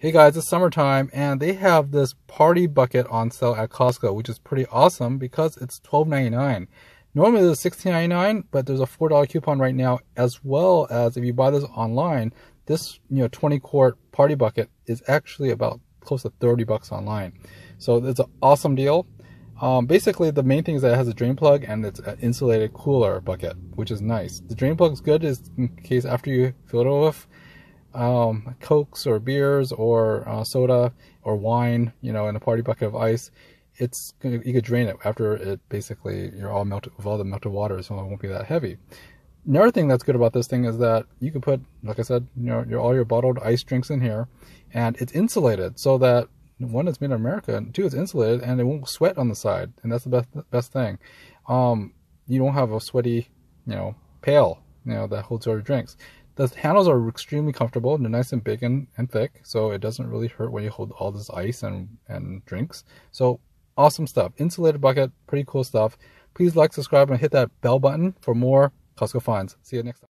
Hey guys, it's summertime and they have this party bucket on sale at Costco, which is pretty awesome because it's $12.99. Normally it's $16.99, but there's a $4 coupon right now, as well as if you buy this online, this you know 20 quart party bucket is actually about close to 30 bucks online. So it's an awesome deal. Um, basically, the main thing is that it has a drain plug and it's an insulated cooler bucket, which is nice. The drain plug is good is in case after you fill it with um, cokes or beers or uh, soda or wine, you know, in a party bucket of ice, it's you could drain it after it basically you're all melted with all the melted water, so it won't be that heavy. Another thing that's good about this thing is that you can put, like I said, you know, your, all your bottled ice drinks in here, and it's insulated so that one, it's made in America, and two, it's insulated and it won't sweat on the side, and that's the best best thing. Um, you don't have a sweaty, you know, pail, you know, that holds all your drinks. The handles are extremely comfortable. They're nice and big and, and thick, so it doesn't really hurt when you hold all this ice and, and drinks. So awesome stuff. Insulated bucket, pretty cool stuff. Please like, subscribe, and hit that bell button for more Costco finds. See you next time.